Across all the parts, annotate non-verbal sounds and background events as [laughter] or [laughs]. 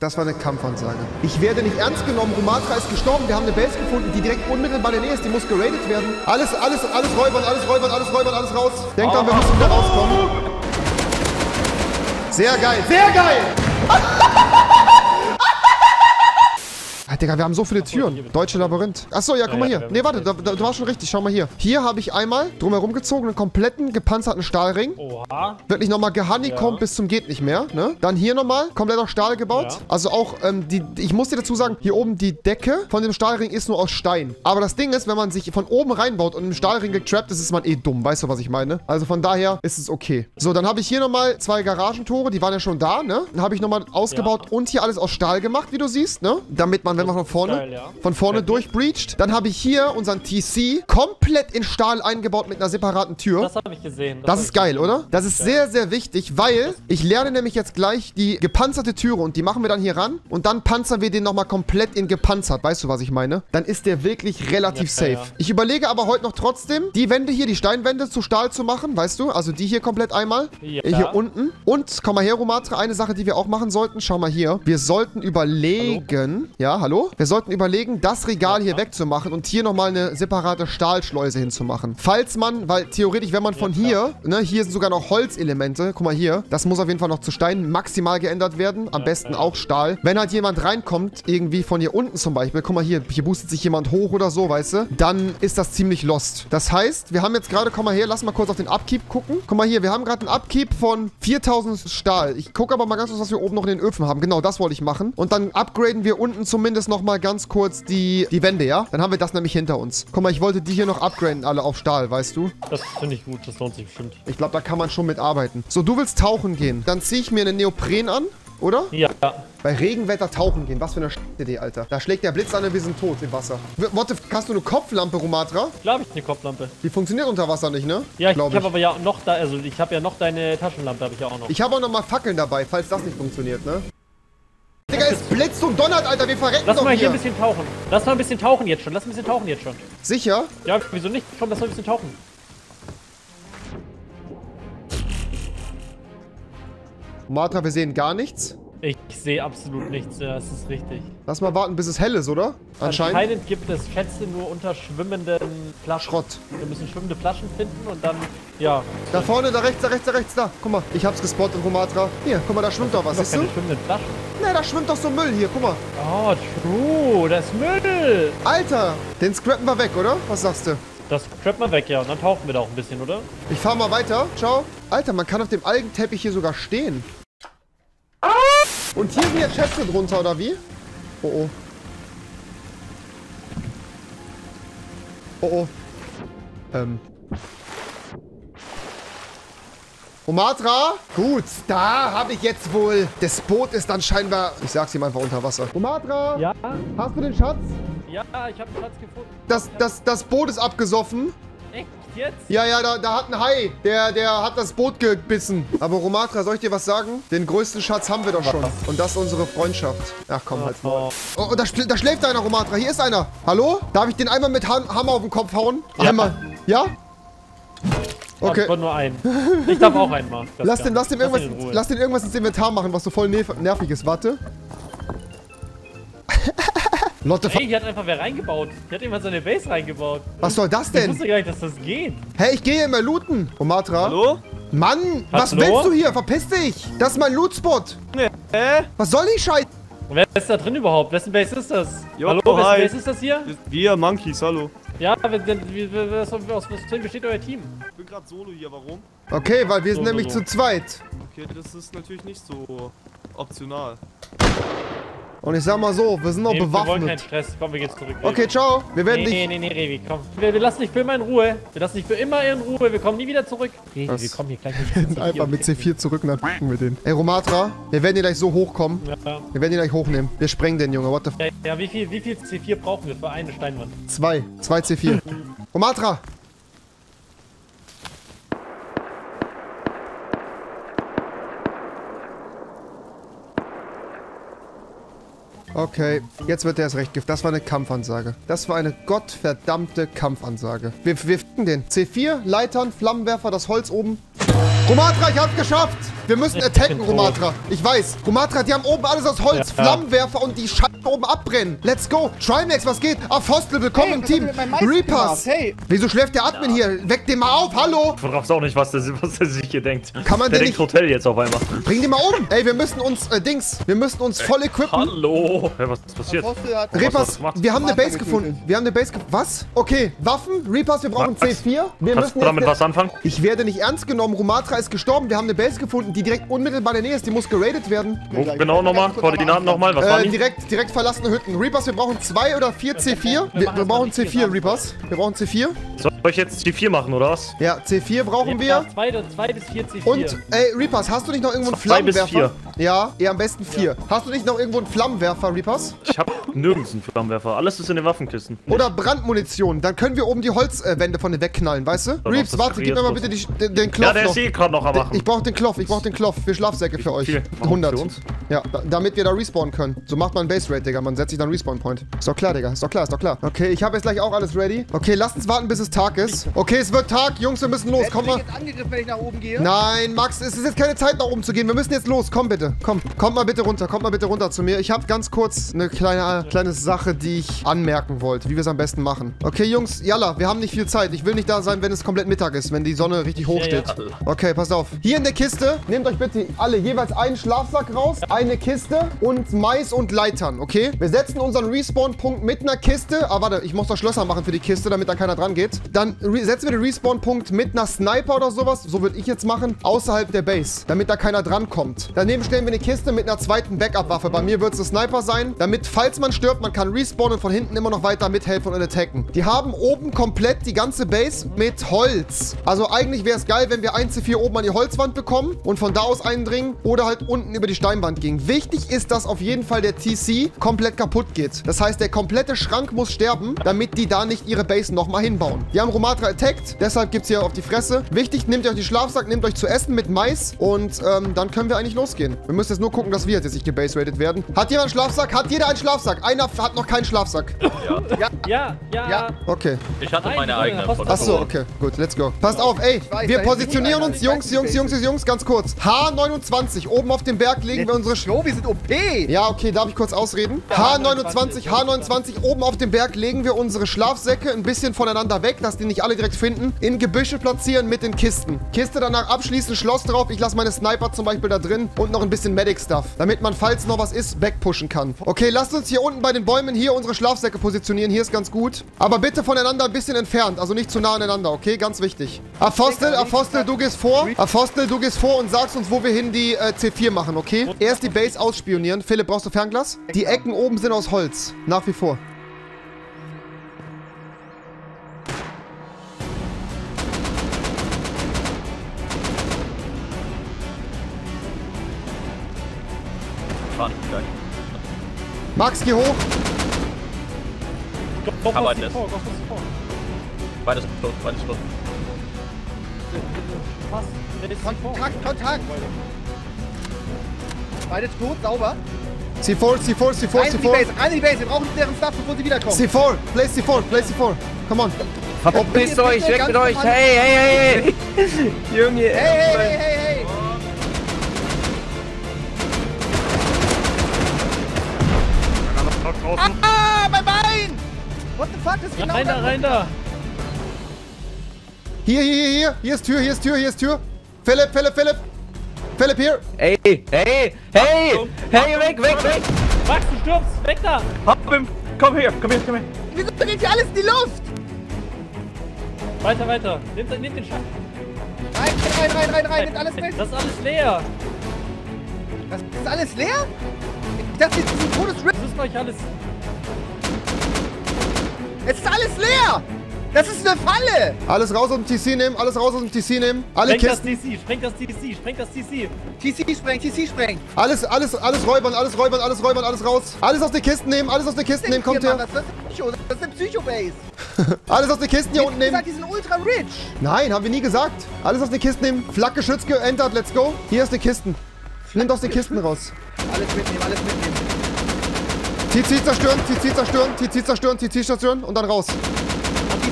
Das war eine Kampfansage. Ich werde nicht ernst genommen. Rumatra ist gestorben. Wir haben eine Base gefunden, die direkt unmittelbar in der Nähe ist. Die muss geradet werden. Alles, alles, alles räubern, alles räubern, alles räubern, alles raus. Denkt dran, wir müssen wieder rauskommen. Sehr geil, sehr geil! Ah, Digga, wir haben so viele Türen. Deutsche Labyrinth. Achso, ja, guck mal hier. Nee, warte, da, da, du warst schon richtig. Schau mal hier. Hier habe ich einmal drumherum gezogen einen kompletten gepanzerten Stahlring. Oha. Wirklich nochmal gehoneycomb Ja. bis zum geht nicht mehr, ne? Dann hier nochmal komplett aus Stahl gebaut. Ja. Also auch, ähm, die, ich muss dir dazu sagen, hier oben die Decke von dem Stahlring ist nur aus Stein. Aber das Ding ist, wenn man sich von oben reinbaut und im Stahlring getrappt ist, ist man eh dumm. Weißt du, was ich meine? Also von daher ist es okay. So, dann habe ich hier nochmal zwei Garagentore, die waren ja schon da, ne? Dann habe ich nochmal ausgebaut und hier alles aus Stahl gemacht, wie du siehst, ne? Damit man, wenn man von vorne, geil, ja. von vorne durchbreacht. Dann habe ich hier unseren TC komplett in Stahl eingebaut mit einer separaten Tür. Das habe ich gesehen. Das hab ist geil, gesehen. oder? Das ist sehr, sehr wichtig, weil ich lerne nämlich jetzt gleich die gepanzerte Türe und die machen wir dann hier ran und dann panzern wir den nochmal komplett in gepanzert. Weißt du, was ich meine? Dann ist der wirklich relativ Ja, safe. Ich überlege aber heute noch trotzdem, die Wände hier, die Steinwände zu Stahl zu machen, weißt du? Also die hier komplett einmal. Ja. Hier unten. Und, komm mal her, Romatra, eine Sache, die wir auch machen sollten. Schau mal hier. Wir sollten überlegen, ja, hallo? Wir sollten überlegen, das Regal hier wegzumachen und hier nochmal eine separate Stahlschleuse hinzumachen. Falls man, weil theoretisch, wenn man von hier, ne, hier sind sogar noch Holzelemente, guck mal hier, das muss auf jeden Fall noch zu Stein maximal geändert werden, am besten auch Stahl. Wenn halt jemand reinkommt, irgendwie von hier unten zum Beispiel, guck mal hier, hier boostet sich jemand hoch oder so, weißt du, dann ist das ziemlich lost. Das heißt, wir haben jetzt gerade, komm mal her, lass mal kurz auf den Upkeep gucken. Guck mal hier, wir haben gerade einen Upkeep von 4000 Stahl. Ich gucke aber mal ganz kurz, was wir oben noch in den Öfen haben. Genau, das wollte ich machen. Und dann upgraden wir unten zumindest noch mal ganz kurz die, die Wände, ja? Dann haben wir das nämlich hinter uns. Guck mal, ich wollte die hier noch upgraden, alle auf Stahl, weißt du? Das finde ich gut. Das lohnt sich bestimmt. Ich glaube, da kann man schon mit arbeiten. So, du willst tauchen gehen. Dann ziehe ich mir einen Neopren an, oder? Ja. Bei Regenwetter tauchen gehen. Was für eine Idee, Alter. Da schlägt der Blitz an und wir sind tot im Wasser. What the hast du eine Kopflampe, Romatra? Klar habe ich eine Kopflampe. Die funktioniert unter Wasser nicht, ne? Ja, ich, ich habe aber ja noch da, also ich habe ja noch deine Taschenlampe, habe ich ja auch noch. Ich habe auch noch mal Fackeln dabei, falls das nicht funktioniert, ne? Digga, es blitzt und donnert, Alter. Wir verrecken Lass doch mal hier hier. ein bisschen tauchen. Lass mal ein bisschen tauchen jetzt schon. Lass ein bisschen tauchen jetzt schon. Sicher? Ja, wieso nicht? Komm, lass mal ein bisschen tauchen. Romatra, wir sehen gar nichts. Ich sehe absolut nichts. Ja, das ist richtig. Lass mal warten, bis es hell ist, oder? Anscheinend. Anscheinend gibt es Schätze nur unter schwimmenden Flaschen. Schrott. Wir müssen schwimmende Flaschen finden und dann, ja. Da vorne, da rechts, da rechts, da rechts, da. Guck mal, ich hab's gespottet, Romatra. Hier, guck mal, da schwimmt doch was, siehst du? keine schwimmenden Flaschen. Ne, da schwimmt doch so Müll hier, guck mal. Oh, true. Das ist Müll. Alter, den scrappen wir weg, oder? Was sagst du? Das trappt mal weg, ja. Und dann tauchen wir da auch ein bisschen, oder? Ich fahr mal weiter. Ciao. Alter, man kann auf dem Algenteppich hier sogar stehen. Und hier sind jetzt Schätze drunter, oder wie? Oh, oh. Oh, oh. Ähm. Romatra? Gut, da habe ich jetzt wohl... Das Boot ist dann scheinbar... Ich sag's ihm einfach unter Wasser. Romatra? Ja. Hast du den Schatz? Ja, ich habe einen Schatz gefunden. Das, das, das Boot ist abgesoffen. Echt? Jetzt? Ja, ja, da, da hat ein Hai. Der, der hat das Boot gebissen. Aber Romatra, soll ich dir was sagen? Den größten Schatz haben wir doch schon. Und das ist unsere Freundschaft. Ach komm, halt's mal. Oh. Oh, da, da schläft einer, Romatra. Hier ist einer. Hallo? Darf ich den einmal mit Ham Hammer auf den Kopf hauen? Einmal. Ja? Okay. Ich wollte nur einen. Ich darf auch einen machen. Lass den, lass, den irgendwas, Ruhe. lass den irgendwas ins Inventar machen, was so voll nerv nervig ist. Warte. Lotte, Ey, hier hat einfach wer reingebaut. Hier hat jemand seine Base reingebaut. was soll das Ich denn? wusste gar nicht, dass das geht. Hey, ich gehe immer looten. Romatra? Hallo? Mann, was Hallo? willst du hier? Verpiss dich. Das ist mein Lootspot. Hä? Was soll die Scheiße? Und wer ist da drin überhaupt? Wessen Base ist das? Jo, Hallo, hi. wessen Base ist das hier? Wir, Monkeys, hallo. Ja, wie- wer- wer- aus aus was drin besteht euer Team? Ich bin gerade solo hier, warum? Okay, weil wir sind So, nämlich so. zu zweit. Okay, das ist natürlich nicht so optional. Und ich sag mal so, wir sind noch Nee, wir wollen keinen bewaffnet. Stress. Komm, wir gehen zurück. Revi. Okay, ciao. Wir werden Nee, nee, dich... nee, nee, Revi, komm. Wir, wir lassen dich für immer in Ruhe. Wir lassen dich für immer in Ruhe. Wir kommen nie wieder zurück. Revi, Was? wir kommen hier gleich [laughs] mit C4. Einfach mit C4 zurück, dann packen wir den. Ey, Romatra, wir werden hier gleich so hochkommen. Ja, Wir werden ihn gleich hochnehmen. Wir sprengen den, Junge. What the f... ja, ja wie, viel, wie viel C4 brauchen wir für eine Steinwand? Zwei. Zwei C4. [laughs] Romatra! Okay, jetzt wird der erst recht gift. Das war eine Kampfansage. Das war eine gottverdammte Kampfansage. Wir, wir ficken den. C4, Leitern, Flammenwerfer, das Holz oben. Romatra, ich hab's geschafft. Wir müssen attacken. Romatra. Ich weiß. Romatra, die haben oben alles aus Holz. Ja. Flammenwerfer und die Scheiße oben abbrennen. Let's go. Trimax, was geht? Apostel, willkommen Hey, im was Team. Reapers. Hey. Wieso schläft der Admin hier? Weck den mal auf. Hallo. Du brauchst auch nicht, was der, was der sich hier denkt. Kann man der den denkt nicht- Hotel jetzt auf einmal. Bring den mal um. Ey, wir müssen uns, äh, Dings, wir müssen uns voll equippen. Hallo. Ja, was ist passiert? Reapers, wir haben eine Base gefunden. Wir haben eine Base gefunden. Was? Okay, Waffen. Reapers, wir brauchen Max, C4. Wir Kannst müssen du damit was anfangen? Ich werde nicht ernst genommen. Rumatra ist gestorben. Wir haben eine Base gefunden, die direkt unmittelbar in der Nähe ist. Die muss geradet werden. Wo, genau nochmal? Koordinaten nochmal? Was Äh, die? direkt, direkt verlassene Hütten. Reapers, wir brauchen zwei oder vier C4. Wir, wir brauchen die vier C4, Sachen. Reapers. Wir brauchen C4. Soll ich jetzt die 4 machen, oder was? Ja, C4 brauchen wir. Zwei, zwei bis vier C4. Und, ey, Reapers, hast du nicht noch irgendwo einen Zwei bis Flammenwerfer? Ja, eher am besten vier. Hast du nicht noch irgendwo einen Flammenwerfer, Reapers? Ich hab nirgends einen Flammenwerfer. Alles ist in den Waffenkisten. Oder Brandmunition. Dann können wir oben die Holzwände von den wegknallen, weißt du? Dann Reeps, warte, gib mir mal bitte die, den, den Klopf Ja, der noch. ist hier gerade noch am machen. Ich brauch den Klopf, ich brauch den Klopf für Schlafsäcke für euch. viel? Warum 100. für uns? Ja, da, damit wir da respawnen können. So macht man Base Rate, Digga. Man setzt sich dann Respawn Point. Ist doch klar, Digga. Ist doch klar, ist doch klar. Okay, ich habe jetzt gleich auch alles ready. Okay, lasst uns warten, bis es Tag ist. Okay, es wird Tag. Jungs, wir müssen los. Komm mal. jetzt angegriffen, wenn ich nach oben gehe? Nein, Max, es ist jetzt keine Zeit nach oben zu gehen. Wir müssen jetzt los. Komm bitte. Komm, kommt mal bitte runter. Kommt mal bitte runter zu mir. Ich habe ganz kurz eine kleine, kleine Sache, die ich anmerken wollte, wie wir es am besten machen. Okay, Jungs, yalla, wir haben nicht viel Zeit. Ich will nicht da sein, wenn es komplett Mittag ist, wenn die Sonne richtig hoch steht. Okay, pass auf. Hier in der Kiste, nehmt euch bitte alle jeweils einen Schlafsack raus, eine Kiste und Mais und Leitern, okay? Wir setzen unseren Respawn-Punkt mit einer Kiste. Ah, warte, ich muss doch Schlösser machen für die Kiste, damit da keiner dran geht. Dann setzen wir den Respawn-Punkt mit einer Sniper oder sowas, so würde ich jetzt machen, außerhalb der Base, damit da keiner dran kommt. Daneben stellen wir eine Kiste mit einer zweiten Backup-Waffe. Bei mir wird es ein Sniper sein, damit, falls man stirbt, man kann respawnen und von hinten immer noch weiter mithelfen und attacken. Die haben oben komplett die ganze Base mit Holz. Also eigentlich wäre es geil, wenn wir 1 C4 oben an die Holzwand bekommen und von da aus eindringen oder halt unten über die Steinwand gehen. Wichtig ist, dass auf jeden Fall der TC komplett kaputt geht. Das heißt, der komplette Schrank muss sterben, damit die da nicht ihre Base nochmal hinbauen. Die haben Romatra attacked, deshalb gibt es hier auf die Fresse. Wichtig, nehmt euch die Schlafsack, nehmt euch zu essen mit Mais und ähm, dann können wir eigentlich losgehen. Wir müssen jetzt nur gucken, dass wir jetzt nicht gebase-rated werden. Hat jemand einen Schlafsack? Hat jeder einen Schlafsack? Einer hat noch keinen Schlafsack. Ja, ja. Ja. Okay. Ich hatte Nein, meine eigene ja Achso, okay, gut, let's go. Passt auf, ey, weiß, wir positionieren uns. Jungs, Jungs, die Jungs, Jungs, ganz kurz. H29, oben auf dem Berg legen wir unsere... Jo, wir sind OP. ja, okay, darf ich kurz ausreden? H29, H29, oben auf dem Berg legen wir unsere Schlafsäcke ein bisschen voneinander weg, dass die nicht alle direkt finden. In Gebüsche platzieren mit den Kisten. Kiste danach abschließen, Schloss drauf. Ich lasse meine Sniper zum Beispiel da drin und noch ein bisschen Medic-Stuff, damit man, falls noch was ist, wegpushen kann. Okay, lasst uns hier unten bei den Bäumen hier unsere Schlafsäcke positionieren. Hier ist ganz gut. Aber bitte voneinander ein bisschen entfernt, also nicht zu nah aneinander, okay? Ganz wichtig. Apostel, Apostel, du gehst vor. Apostel, du gehst vor und sagst uns, wo wir hin die äh, C4 machen, okay? Erst die Base ausspionieren. Philipp, brauchst du Fernglas? Die Ecken oben sind aus Holz. Nach wie vor. Fahren. Geil. Max, geh hoch. Go, go. Beides tot, beides tot. Ist vor. Kontakt, Kontakt. Beide tot, sauber. C4, C4, C4, Rein in die C4. Base, rein in die Base. Wir brauchen deren Stuff, bevor sie wiederkommen. C4, place C4, place C4. Come on. Verpisst euch, weg mit euch. Hey, hey, hey, hey! [laughs] Junge, Hey, hey, hey, hey, hey. Ah, mein Bein! What the fuck, das ist genau Rein da, rein da. Hier, hier, hier, hier. Hier ist Tür, hier ist Tür, hier ist Tür. Philipp, Philipp, Philipp. Philipp, hier. Hey, hey, hey! Hey, weg, weg, weg! Max, du stirbst. Weg da. Ihm! Komm her, komm her, komm her! Wieso geht hier alles in die Luft? Weiter, weiter. Nehmt, nehmt den Schatten. Rein, rein, rein, rein, rein, nimmt alles mit. Das ist alles leer. Das ist alles leer? Ich dachte, jetzt ist ein Todesrip. Das ist euch alles. Es ist alles leer! Das ist eine Falle! Alles raus aus dem TC nehmen, alles raus aus dem TC nehmen. Alle Sprengt das Kisten. TC, sprengt das TC, sprengt das TC. TC sprengt, TC sprengt. Alles, alles, alles räubern, alles räubern, alles räubern, alles raus. Alles aus den Kisten nehmen, alles aus den Kisten nehmen, kommt Mann, her. Das ist eine Psycho, das ist eine Psycho-Base. [laughs] Alles aus den Kisten hier unten nehmen. gesagt, die sind ultra rich. Nein, haben wir nie gesagt. Alles aus den Kisten nehmen. Flakgeschütz geentert, let's go. Hier ist die Kisten. Nimmt aus den Kisten raus. Alles mitnehmen, alles mitnehmen. TC zerstören, TC zerstören, TC zerstören, TC zerstören und dann raus.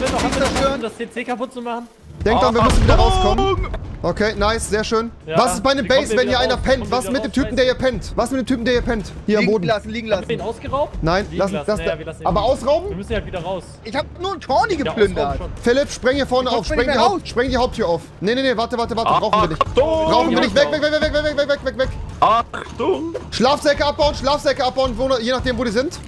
Haben noch, haben zerstören. Das CC kaputt zu machen? Denkt dran, wir müssen wieder rauskommen. Okay, nice, sehr schön. Ja, Was ist bei einem Base, wenn hier einer raus? pennt? Was mit dem? Typen, der hier pennt? Was mit dem Typen, der hier pennt? Hier am Liegen Boden. lassen, liegen Haben wir ihn lassen. ausgeraubt? Nein, Liegen lass, lassen. lass, Naja, wir lassen aber liegen. ausrauben? Wir müssen ja wieder raus. Ich hab nur einen Ja, geplündert. Philipp, spreng hier vorne Ich auf. komm Spreng die, Haupt, spreng die Haupttür auf. Nee, nee, nee, warte, warte, warte. Ah, Brauchen wir nicht. Brauchen wir nicht. Weg, weg, weg, weg, weg, weg, weg, weg, weg, weg, weg. Achtung! Schlafsäcke abbauen, Schlafsäcke abbauen, wo, je nachdem, wo die sind.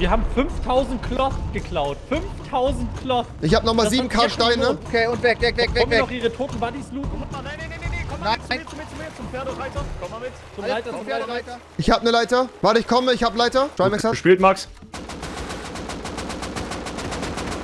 Wir haben 5000 Cloth geklaut. 5000 Cloth. Ich habe nochmal Das hat 7k ihr Steine. Okay, und weg, weg, weg, weg, wir weg. noch ihre toten Buddies looten? Nein, nein, nein, nein, nein, komm Nein. mal mit, zu mir, zu mir, zum Pferdereiter. Komm mal mit. Zum Leiter, zum Pferde Leiter. weiter. Ich habe eine Leiter. Warte, ich komme, ich habe Leiter. Trimax hat. Gespielt, Max.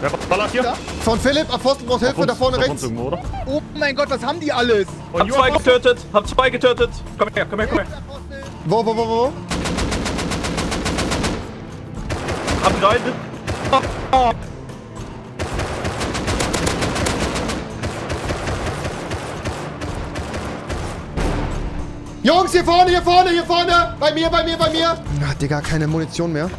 Wer ballert hier? Von Philipp, Apostel braucht Hilfe, da vorne rechts. irgendwo, oder? Oh mein Gott, was haben die alles? Und Hab zwei getötet. Hab zwei getötet. Komm her, komm her, komm her. Wo, wo, wo, wo? Hab drei. Jungs, hier vorne, hier vorne, hier vorne! Bei mir, bei mir, bei mir! Na, Digga, keine Munition mehr.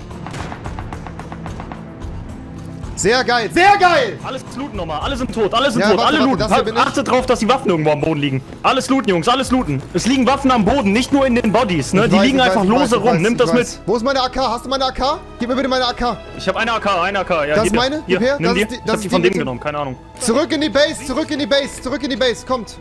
Sehr geil, sehr geil! Alles looten nochmal, alle sind tot, alle sind Ja, tot, warte, alle warte, looten. ich. Achtet drauf, dass die Waffen irgendwo am Boden liegen. Alles looten, Jungs, alles looten. Es liegen Waffen am Boden, nicht nur in den Bodies, ne? Ich Die weiß, liegen einfach weiß, lose weiß, rum. ich das mit. Wo ist meine AK? Hast du meine AK? Gib mir bitte meine AK. Ich habe eine AK, eine AK. Ja, Das ist meine? Hier, Gib her, nimm das die. ist die- ich das hab die von dem genommen, keine Ahnung. Zurück in die Base, zurück in die Base, zurück in die Base. Kommt.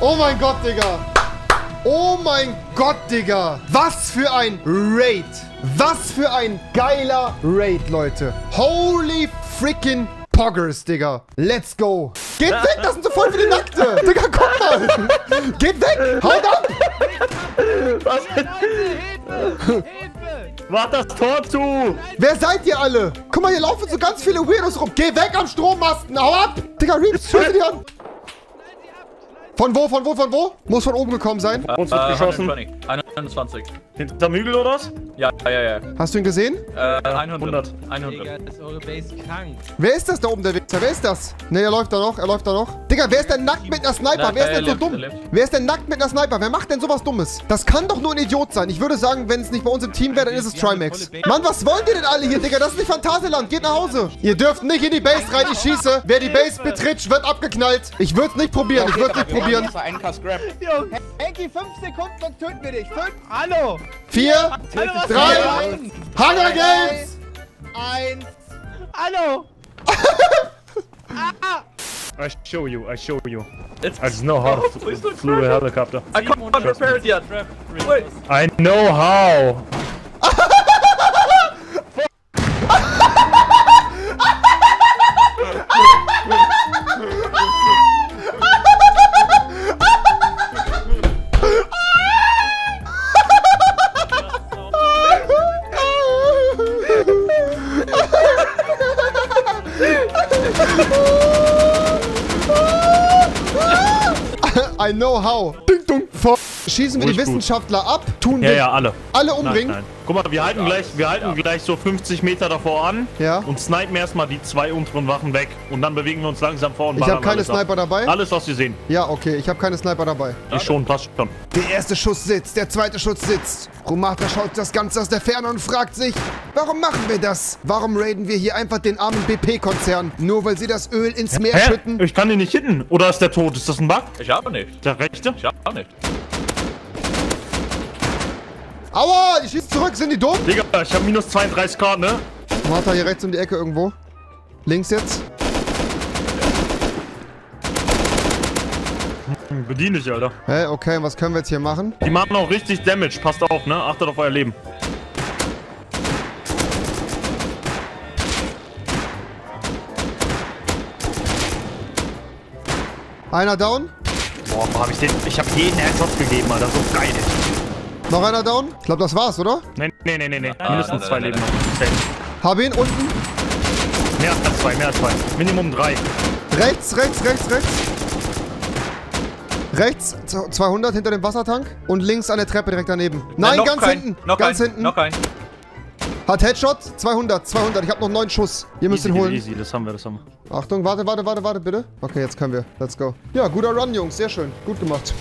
Oh mein Gott, Digga. Oh mein Gott, Digga. Was für ein Raid. Was für ein geiler Raid, Leute. Holy freaking Poggers, Digga. Let's go. Geht weg, das sind so voll viele Nackte. [laughs] Digga, guck mal. Geht weg. Haut ab. Was? Mach das Tor zu! Wer seid ihr alle? Guck mal, hier laufen so ganz viele Weirdos rum. Geh weg am Strommasten. Hau ab. Digga, Reeves, schütze die an. Von wo, von wo, von wo? Muss von oben gekommen sein. Uns wird geschossen. 120. 120. Hinterm Hügel oder was? Ja, ja, ja. ja. Hast du ihn gesehen? Äh, 100. 100. 100. ist eure Base krank. Wer ist das da oben, der Wichser? Wer ist das? Ne, er läuft da noch, er läuft da noch. Digga, wer ist denn nackt mit einer Sniper? Na, Wer ist denn so dumm? er. Wer ist denn nackt mit einer Sniper? Wer macht denn sowas Dummes? Das kann doch nur ein Idiot sein. Ich würde sagen, wenn es nicht bei uns im Team wäre, dann ist es Trimax. Mann, was wollen die denn alle hier, Digga? Das ist nicht Phantasialand. Geht nach Hause. Ihr dürft nicht in die Base rein. Ich schieße. Wer die Base betritt, wird abgeknallt. Ich würde es nicht probieren. Ich würde es nicht probieren. Henki, fünf Sekunden, sonst töten wir dich. Fünf. Hallo. Vier, drei. Hunger Games. Eins. Hallo. I show you, I show you. It's, I just know how to please don't flew a helicopter. I can't prepare it yet. Trap. Wait. I know how! I know how. Schießen wir die Ruhig gut. Wissenschaftler ab, tun Ja, wir ja, alle. alle Nein, umbringen. nein. Guck mal, wir halten gleich, wir halten gleich so 50 Meter davor an Ja. und snipen erstmal die zwei unteren Wachen weg. Und dann bewegen wir uns langsam vor und Ich habe keine alles ab. Sniper dabei. Alles, was wir sehen. Ja, okay, ich habe keine Sniper dabei. Ich schon, passt schon. Der erste Schuss sitzt, der zweite Schuss sitzt. Romatra schaut das Ganze aus der Ferne und fragt sich, warum machen wir das? Warum raiden wir hier einfach den armen BP-Konzern? Nur weil sie das Öl ins Meer Hä? schütten? Ich kann den nicht hitten. Oder ist der tot? Ist das ein Bug? Ich habe nicht. Der rechte? Ich habe nicht. Aua, die schießen zurück, sind die dumm? Digga, ich hab minus 32 Grad, ne? Martha hier rechts um die Ecke irgendwo. Links jetzt. Hm, Bedien dich, Alter. Hä, okay, was können wir jetzt hier machen? Die machen auch richtig Damage. Passt auf, ne? Achtet auf euer Leben. Einer down. Boah, hab ich den? Ich hab jeden Headshot gegeben, Alter. So geil. Noch einer down. Ich glaube, das war's, oder? Nee, nee, nee, nee, nee. Ah, Mindestens nein, zwei nein, Leben nein. noch. Hab ihn unten. Mehr als zwei, mehr als zwei. Minimum drei. Rechts, rechts, rechts, rechts. Rechts, z- 200 hinter dem Wassertank. Und links an der Treppe direkt daneben. Nein, noch ganz kein, hinten. Noch ganz ein, hinten. Noch ein. Hat Headshot. 200, 200. Ich habe noch neun Schuss. Ihr müsst ihn holen. easy, das haben wir, das haben wir. Achtung, warte, warte, warte, warte, bitte. Okay, jetzt können wir. Let's go. Ja, guter Run, Jungs. Sehr schön. Gut gemacht.